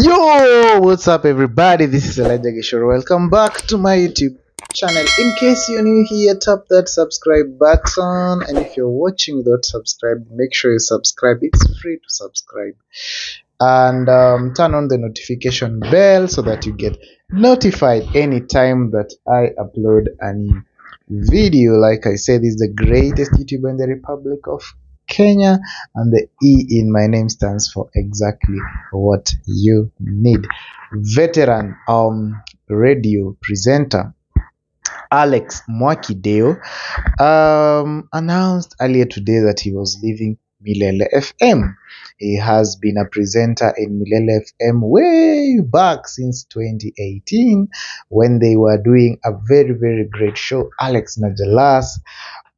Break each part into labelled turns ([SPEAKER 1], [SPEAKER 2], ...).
[SPEAKER 1] Yo, what's up, everybody? This is Elijah Gichuru. Welcome back to my YouTube channel. In case you're new here, tap that subscribe button, and if you're watching without subscribe, make sure you subscribe. It's free to subscribe, and um, turn on the notification bell so that you get notified anytime that I upload a new video. Like I said, is the greatest YouTuber in the Republic of Kenya, and the E in my name stands for exactly what you need. Veteran um radio presenter Alex Mwakideu um, announced earlier today that he was leaving Milele FM. He has been a presenter in Milele FM way back since 2018 when they were doing a very, very great show, Alex Najalas,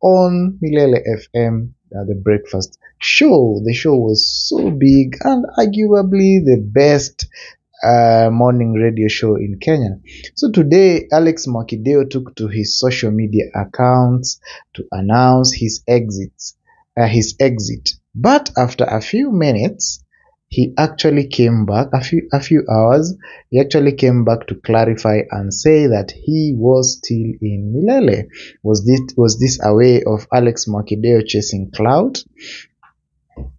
[SPEAKER 1] on Milele FM, uh, the breakfast show. The show was so big and arguably the best uh, morning radio show in Kenya. So today, Alex Mwakideu took to his social media accounts to announce his exits, uh, his exit. But after a few minutes, he actually came back a few a few hours. He actually came back to clarify and say that he was still in Milele. Was this was this a way of Alex Mwakideu chasing clout?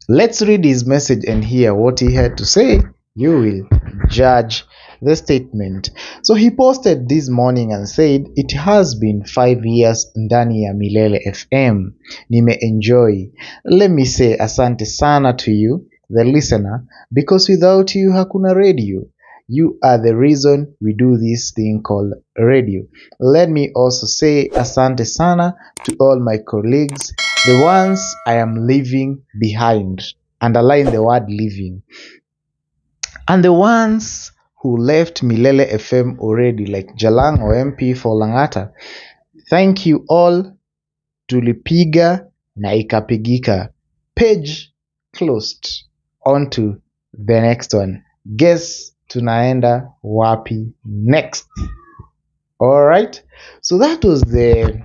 [SPEAKER 1] Let's read his message and hear what he had to say. You will judge the statement. So he posted this morning and said, It has been five years ndani ya Milele FM. Nimeenjoy. Let me say asante sana to you, the listener, because without you hakuna radio. You are the reason we do this thing called radio. Let me also say asante sana to all my colleagues, the ones I am leaving behind. Underline the word leaving and the ones who left Milele FM already, like Jalang or MP for Langata. Thank you all. Tulipiga na ikapigika. Page closed. On to the next one. Guess tunaenda wapi next? All right. So that was the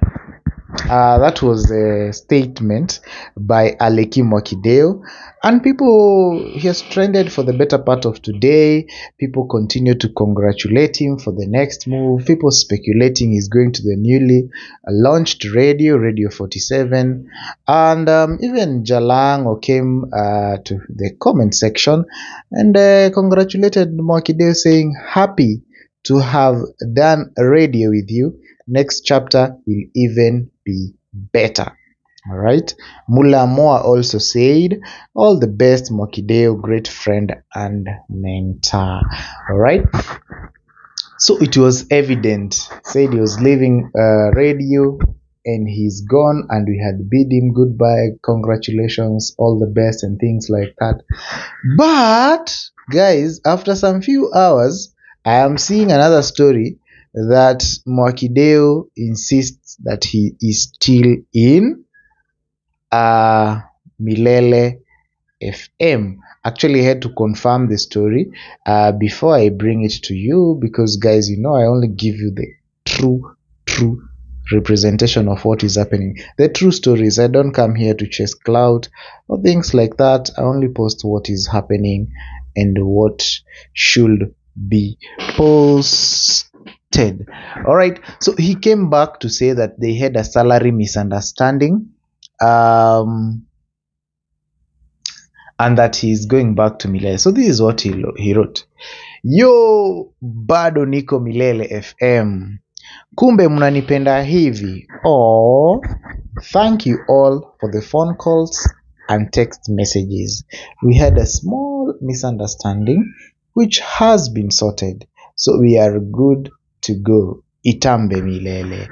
[SPEAKER 1] uh, that was a statement by Aleki Mwakideu. And people, he has trended for the better part of today. People continue to congratulate him for the next move. People speculating he's going to the newly launched radio, Radio 47. And um, even Jalango came uh, to the comment section and uh, congratulated Mwakideu, saying, Happy to have done radio with you. Next chapter will even be better. All right. Mula Moa also said, All the best, Mwakideu, great friend and mentor. All right. So it was evident, said he was leaving uh, radio and he's gone, and we had bid him goodbye, congratulations, all the best, and things like that. But, guys, after some few hours, I am seeing another story that Mwakideo insists that he is still in uh, Milele FM. Actually, I had to confirm the story uh, before I bring it to you because, guys, you know, I only give you the true, true representation of what is happening. The true stories. I don't come here to chase cloud or things like that. I only post what is happening and what should be posted. All right. So he came back to say that they had a salary misunderstanding. Um, and that he's going back to Milele. So this is what he, he wrote. Yo, bado niko Milele FM. Kumbe mnanipenda hivi. Oh, thank you all for the phone calls and text messages. We had a small misunderstanding which has been sorted. So we are good to go. Itambe Milele.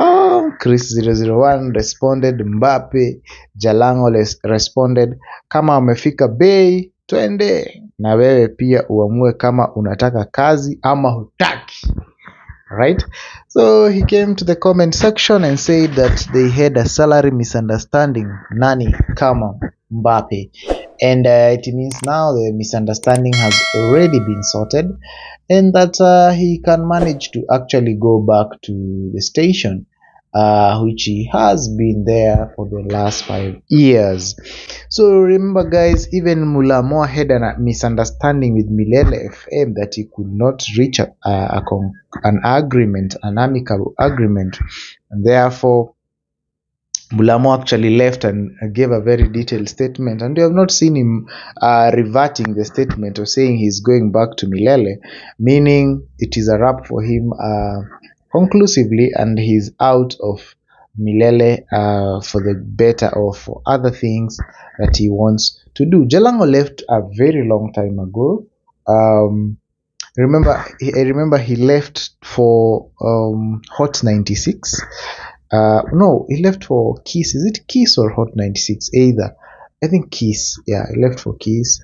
[SPEAKER 1] Oh, Chris 001 responded, mbape Jalango responded, kama wamefika bei, twende. Na wewe pia uamue kama unataka kazi ama hutaki. Right? So he came to the comment section and said that they had a salary misunderstanding. Nani kama Mbappe. And uh, it means now the misunderstanding has already been sorted and that uh, he can manage to actually go back to the station uh, which he has been there for the last five years. So remember, guys, even Mulamo had a misunderstanding with Milele FM that he could not reach a, a, a an agreement, an amicable agreement, and therefore Mulamo actually left and gave a very detailed statement, and you have not seen him uh, reverting the statement or saying he's going back to Milele, meaning it is a wrap for him uh, conclusively, and he's out of Milele uh, for the better or for other things that he wants to do. Jalango left a very long time ago. Um, remember, I remember he left for um, Hot 96 uh, no, he left for Kiss. Is it Kiss or Hot 96? Either. I think Kiss. Yeah, he left for Kiss.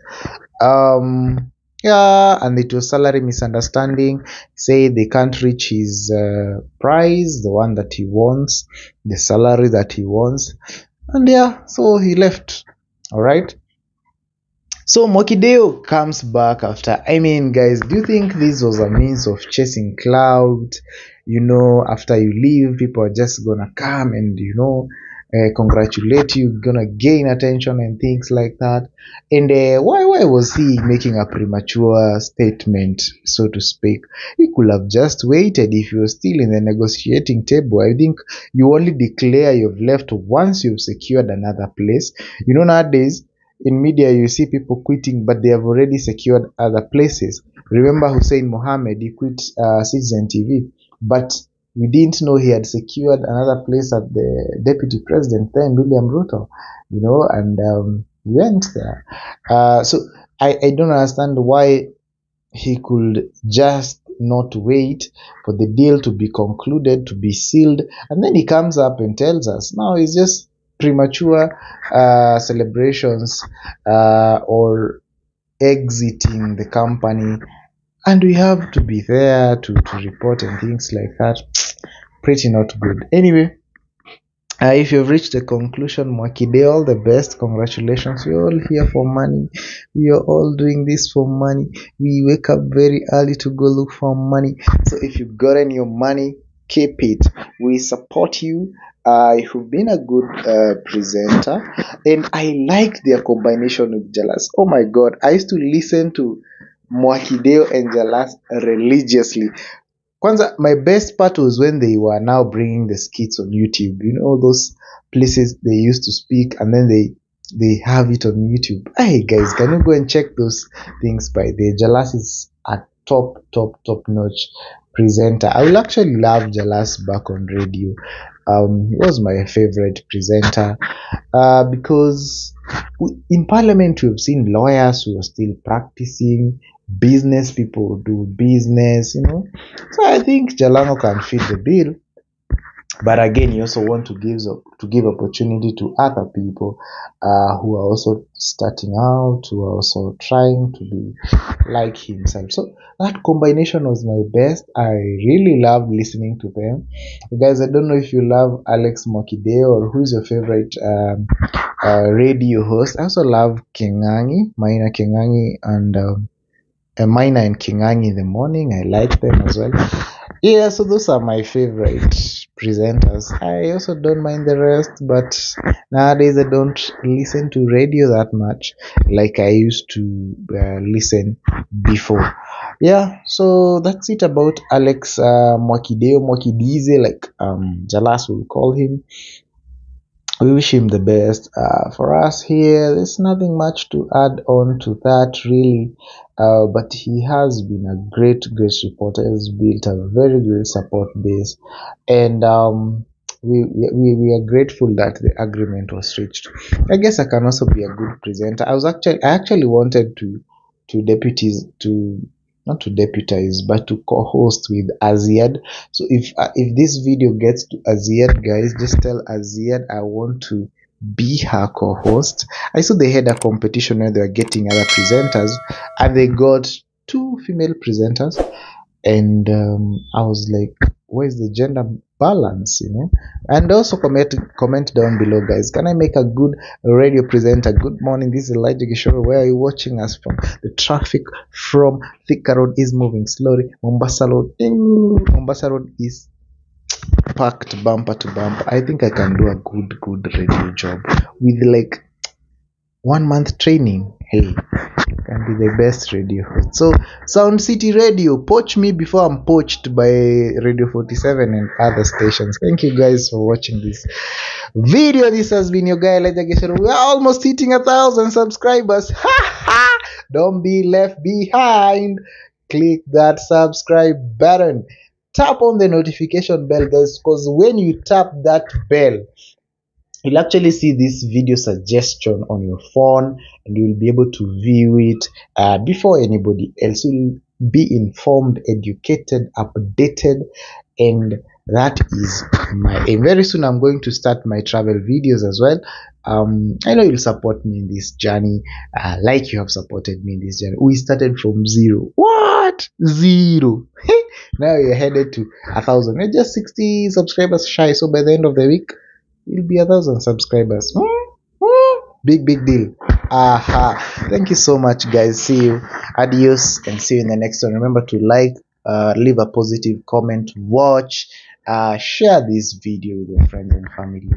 [SPEAKER 1] Um, yeah, and it was salary misunderstanding. Say they can't reach his uh, prize, the one that he wants, the salary that he wants, and yeah, so he left. All right. So Mwakideu comes back after. I mean, guys, do you think this was a means of chasing cloud? You know, after you leave, people are just gonna come and you know uh, congratulate you, gonna gain attention and things like that. And uh, why why was he making a premature statement, so to speak? He could have just waited if you were still in the negotiating table. I think you only declare you've left once you've secured another place. You know nowadays in media you see people quitting but they have already secured other places. Remember hussein mohammed he quit uh, citizen tv but we didn't know he had secured another place at the deputy president then william ruto you know and um, he went there. Uh, so I, I don't understand why he could just not wait for the deal to be concluded to be sealed and then he comes up and tells us now he's just premature uh, celebrations uh, or exiting the company. And we have to be there to, to report and things like that. Pretty not good. Anyway uh, if you've reached the conclusion Mwakide, all the best. Congratulations. We're all here for money. We are all doing this for money. We wake up very early to go look for money. So if you've gotten your money keep it. We support you uh, you've been a good uh, presenter and i like their combination with jalas. Oh my god i used to listen to mwakideu and jalas religiously. Kwanza my best part was when they were now bringing the skits on youtube you know those places they used to speak and then they they have it on youtube. Hey guys can you go and check those things by the jalas is a top top top notch presenter. I will actually love jalas back on radio. Um he was my favorite presenter uh, because in parliament we've seen lawyers who are still practicing business people do business you know. So i think jalango can fit the bill but again you also want to give to give opportunity to other people uh, who are also starting out who are also trying to be like himself so that combination was my best i really loved listening to them guys i don't know if you love alex mwakideu or who's your favorite um, uh, radio host i also love kingangi maina kingangi and um, uh, and Kingangi in the morning. I like them as well. Yeah, so those are my favorite presenters. I also don't mind the rest, but nowadays I don't listen to radio that much like I used to uh, listen before. Yeah, so that's it about Alex uh, Mwakideo Mwakidize, like um, Jalas will call him we wish him the best. Uh, for us here, there's nothing much to add on to that really. Uh, but he has been a great, great reporter. He's built a very great support base, and um, we, we we are grateful that the agreement was reached. I guess I can also be a good presenter. I was actually I actually wanted to to deputies to not to deputize but to co-host with Azziad. So if uh, if this video gets to Azziad, guys, just tell Azziad I want to be her co-host. I saw they had a competition where they were getting other presenters, and they got two female presenters, and um, I was like, where's the gender balance you know? And also comment comment down below guys. Can i make a good radio presenter? Good morning. This is elijah gishoro where are you watching us from? The traffic from thika road is moving slowly. Mombasa road mombasa road is packed bumper to bumper. I think I can do a good, good radio job with like one month training. Hey, can be the best radio host. So, Sound City Radio, poach me before I'm poached by Radio 47 and other stations. Thank you guys for watching this video. This has been your guy Elijah Gichuru. We are almost hitting a thousand subscribers. Don't be left behind. Click that subscribe button. Tap on the notification bell, guys, because when you tap that bell, you'll actually see this video suggestion on your phone and you'll be able to view it uh, before anybody else. You'll be informed educated updated and that is my aim very soon i'm going to start my travel videos as well. Um i know you'll support me in this journey uh, like you have supported me in this journey. We started from zero. What? Zero. Now you're headed to a thousand. We're just 60 subscribers shy so by the end of the week you'll be a thousand subscribers. Hmm? Hmm? big big deal. Aha. Thank you so much guys. See you. Adios and see you in the next one. Remember to like uh, leave a positive comment watch uh, share this video with your friends and family.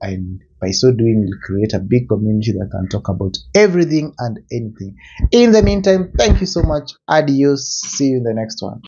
[SPEAKER 1] And by so doing you'll create a big community that can talk about everything and anything. In the meantime thank you so much. Adios. See you in the next one